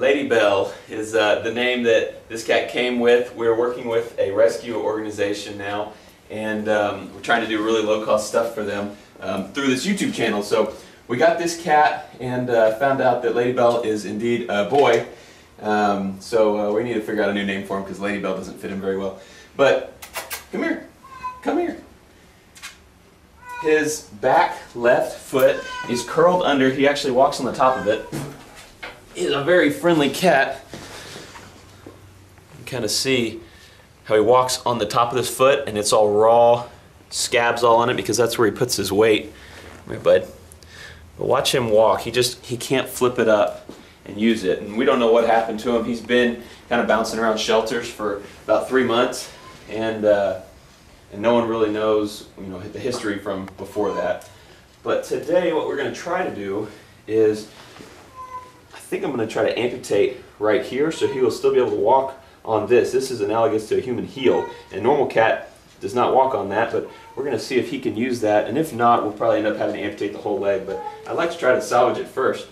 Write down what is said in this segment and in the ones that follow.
This is Lady Belle, is uh, the name that this cat came with. We're working with a rescue organization now, and um, we're trying to do really low-cost stuff for them um, through this YouTube channel. So we got this cat and uh, found out that Lady Belle is indeed a boy. Um, so uh, we need to figure out a new name for him because Lady Belle doesn't fit him very well. But come here, come here. His back left foot is curled under. He actually walks on the top of it. He's a very friendly cat. You can kind of see how he walks on the top of his foot and it's all raw, scabs all on it because that's where he puts his weight. Right, bud? But watch him walk. He just, he can't flip it up and use it. And we don't know what happened to him. He's been kind of bouncing around shelters for about three months. And uh, and no one really knows you know the history from before that. But today what we're going to try to do is think I'm going to try to amputate right here so he will still be able to walk on this. This is analogous to a human heel. And normal cat does not walk on that, but we're going to see if he can use that. And if not, we'll probably end up having to amputate the whole leg. But I'd like to try to salvage it first.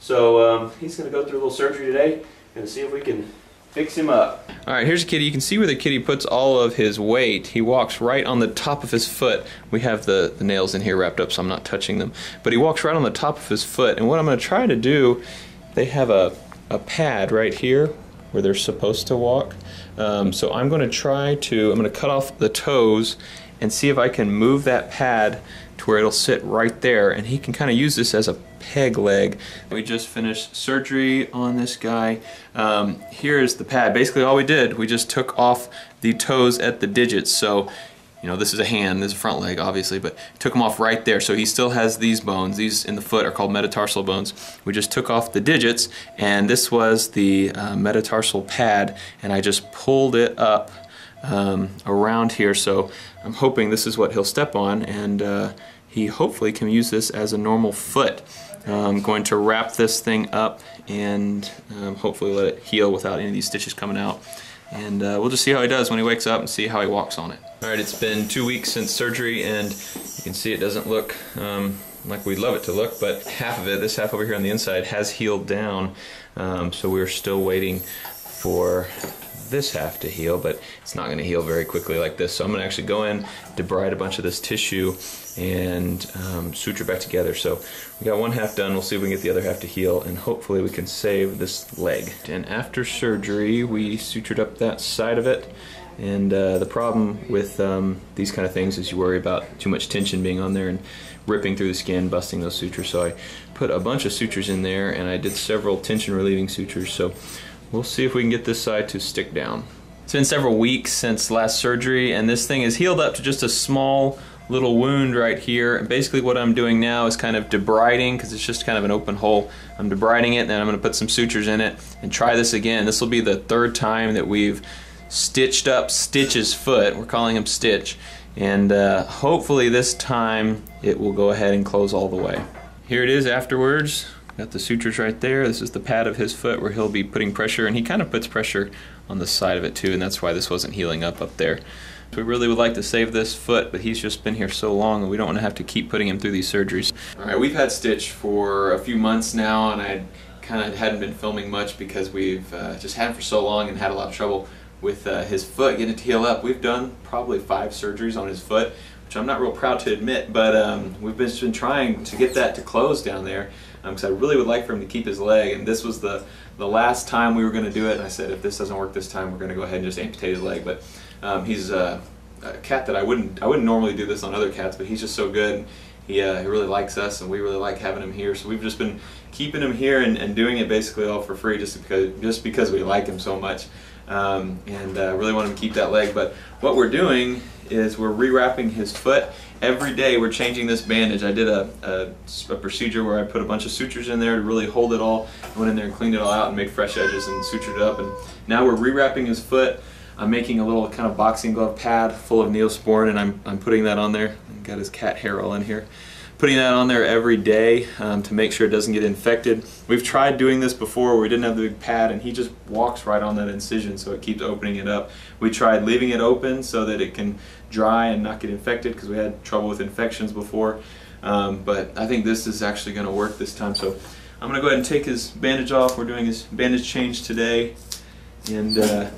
So um, he's going to go through a little surgery today and see if we can Fix him up. All right, here's a kitty. You can see where the kitty puts all of his weight. He walks right on the top of his foot. We have the, the nails in here wrapped up, so I'm not touching them. But he walks right on the top of his foot. And what I'm going to try to do, they have a, a pad right here where they're supposed to walk. Um, so I'm going to try to, I'm going to cut off the toes and see if I can move that pad to where it'll sit right there and he can kind of use this as a peg leg. We just finished surgery on this guy. Um, here is the pad. Basically all we did, we just took off the toes at the digits. So you know, this is a hand, this is a front leg, obviously, but took them off right there. So he still has these bones. These in the foot are called metatarsal bones. We just took off the digits, and this was the uh, metatarsal pad, and I just pulled it up um, around here. So I'm hoping this is what he'll step on, and uh, he hopefully can use this as a normal foot. I'm going to wrap this thing up and um, hopefully let it heal without any of these stitches coming out. And uh, we'll just see how he does when he wakes up and see how he walks on it. Alright, it's been two weeks since surgery and you can see it doesn't look um, like we'd love it to look, but half of it, this half over here on the inside, has healed down. Um, so we're still waiting for this half to heal, but it's not going to heal very quickly like this. So I'm going to actually go in, debride a bunch of this tissue, and um, suture back together. So we got one half done. We'll see if we can get the other half to heal, and hopefully we can save this leg. And after surgery, we sutured up that side of it. And uh, the problem with um, these kind of things is you worry about too much tension being on there and ripping through the skin, busting those sutures. So I put a bunch of sutures in there, and I did several tension relieving sutures. So We'll see if we can get this side to stick down. It's been several weeks since last surgery and this thing is healed up to just a small little wound right here. And basically what I'm doing now is kind of debriding because it's just kind of an open hole. I'm debriding it and then I'm going to put some sutures in it and try this again. This will be the third time that we've stitched up Stitch's foot. We're calling him Stitch. And uh, hopefully this time it will go ahead and close all the way. Here it is afterwards. Got the sutures right there. This is the pad of his foot where he'll be putting pressure, and he kind of puts pressure on the side of it too, and that's why this wasn't healing up up there. So we really would like to save this foot, but he's just been here so long, and we don't want to have to keep putting him through these surgeries. All right, we've had Stitch for a few months now, and I kind of hadn't been filming much because we've uh, just had him for so long and had a lot of trouble with uh, his foot getting to heal up. We've done probably five surgeries on his foot, which I'm not real proud to admit, but um, we've been, been trying to get that to close down there because um, I really would like for him to keep his leg. And this was the, the last time we were going to do it. And I said, if this doesn't work this time, we're going to go ahead and just amputate his leg. But um, he's a, a, cat that I wouldn't I wouldn't normally do this on other cats, but he's just so good. He, uh, he really likes us, and we really like having him here. So we've just been keeping him here and, and doing it basically all for free, just because just because we like him so much. Um, and uh, really want him to keep that leg. But what we're doing is we're rewrapping his foot every day we're changing this bandage. I did a, a, a, procedure where I put a bunch of sutures in there to really hold it all. I went in there and cleaned it all out and made fresh edges and sutured it up. And now we're rewrapping his foot. I'm making a little kind of boxing glove pad full of neosporin and I'm, I'm putting that on there. Got his cat hair all in here putting that on there every day um, to make sure it doesn't get infected. We've tried doing this before where we didn't have the big pad and he just walks right on that incision so it keeps opening it up. We tried leaving it open so that it can dry and not get infected because we had trouble with infections before. Um, but I think this is actually going to work this time. So I'm gonna go ahead and take his bandage off. We're doing his bandage change today, and uh,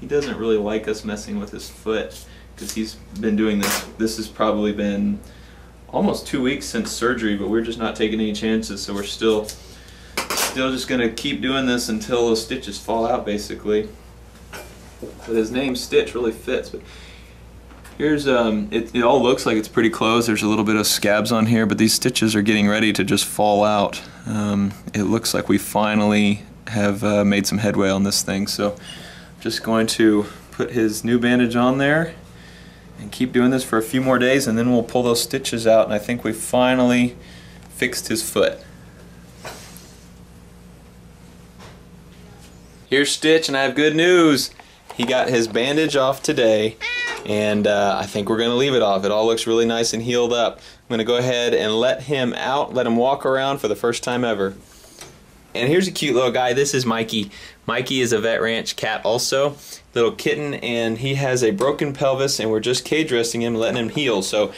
he doesn't really like us messing with his foot because he's been doing this. This has probably been almost two weeks since surgery, but we're just not taking any chances. So we're still still just gonna keep doing this until those stitches fall out, basically. But his name Stitch really fits. But here's um, it, it all looks like it's pretty close. There's a little bit of scabs on here, but these stitches are getting ready to just fall out. Um, it looks like we finally have uh, made some headway on this thing. So just going to put his new bandage on there and keep doing this for a few more days and then we'll pull those stitches out and I think we finally fixed his foot. Here's Stitch and I have good news. He got his bandage off today and uh, I think we're going to leave it off. It all looks really nice and healed up. I'm going to go ahead and let him out, let him walk around for the first time ever. And here's a cute little guy. This is Mikey. Mikey is a vet ranch cat also, little kitten, and he has a broken pelvis and we're just cage resting him, letting him heal. So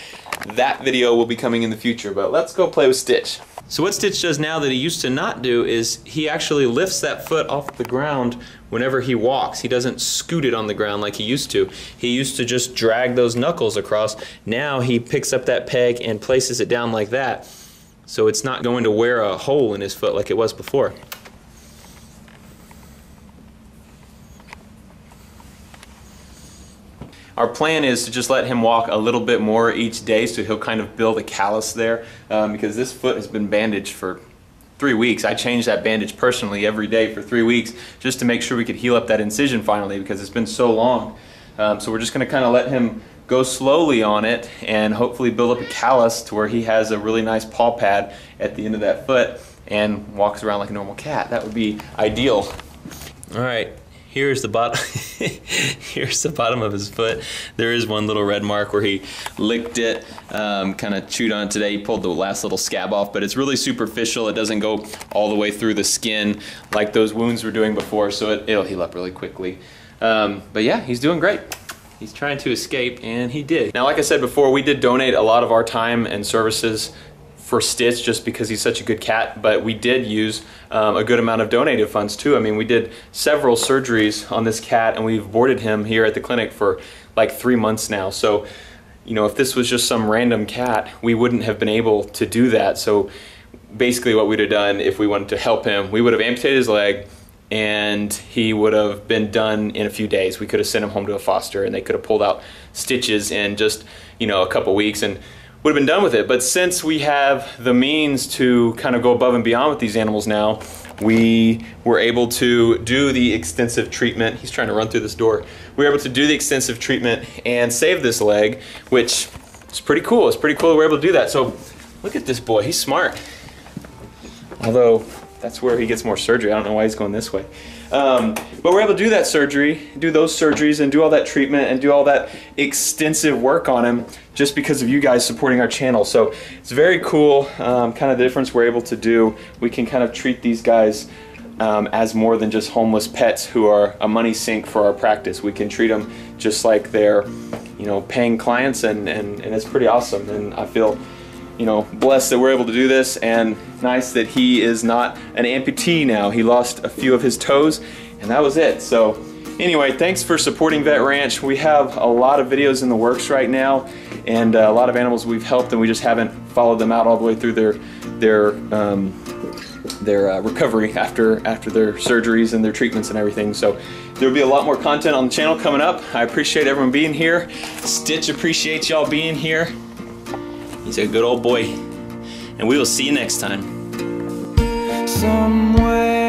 that video will be coming in the future, but let's go play with Stitch. So what Stitch does now that he used to not do is he actually lifts that foot off the ground whenever he walks. He doesn't scoot it on the ground like he used to. He used to just drag those knuckles across. Now he picks up that peg and places it down like that. So it's not going to wear a hole in his foot like it was before. Our plan is to just let him walk a little bit more each day so he'll kind of build a callus there um, because this foot has been bandaged for three weeks. I changed that bandage personally every day for three weeks just to make sure we could heal up that incision finally because it's been so long. Um, so we're just going to kind of let him go slowly on it and hopefully build up a callus to where he has a really nice paw pad at the end of that foot and walks around like a normal cat. That would be ideal. All right, here's the bottom here's the bottom of his foot. There is one little red mark where he licked it um, kind of chewed on it today. He pulled the last little scab off but it's really superficial. It doesn't go all the way through the skin like those wounds were doing before so it, will heal up really quickly. Um, but yeah he's doing great he's trying to escape and he did now like I said before we did donate a lot of our time and services for Stitch just because he's such a good cat, but we did use um, a good amount of donated funds too. I mean, we did several surgeries on this cat and we've boarded him here at the clinic for like three months now. So, you know, if this was just some random cat, we wouldn't have been able to do that. So basically what we'd have done if we wanted to help him, we would have amputated his leg and he would have been done in a few days. We could have sent him home to a foster and they could have pulled out stitches in just, you know, a couple weeks. And would have been done with it. But since we have the means to kind of go above and beyond with these animals now, we were able to do the extensive treatment. He's trying to run through this door. We were able to do the extensive treatment and save this leg, which is pretty cool. It's pretty cool that we're able to do that. So look at this boy. He's smart. Although that's where he gets more surgery. I don't know why he's going this way. Um, but we're able to do that surgery, do those surgeries, and do all that treatment and do all that extensive work on him just because of you guys supporting our channel. So it's very cool, um, kind of the difference we're able to do. We can kind of treat these guys um, as more than just homeless pets who are a money sink for our practice. We can treat them just like they're, you know, paying clients, and, and, and it's pretty awesome. And I feel you know, blessed that we're able to do this and nice that he is not an amputee now. He lost a few of his toes and that was it. So anyway, thanks for supporting Vet Ranch. We have a lot of videos in the works right now and uh, a lot of animals we've helped and we just haven't followed them out all the way through their their um, their uh, recovery after after their surgeries and their treatments and everything. So there'll be a lot more content on the channel coming up. I appreciate everyone being here. Stitch appreciates y'all being here. He's a good old boy. And we will see you next time. Somewhere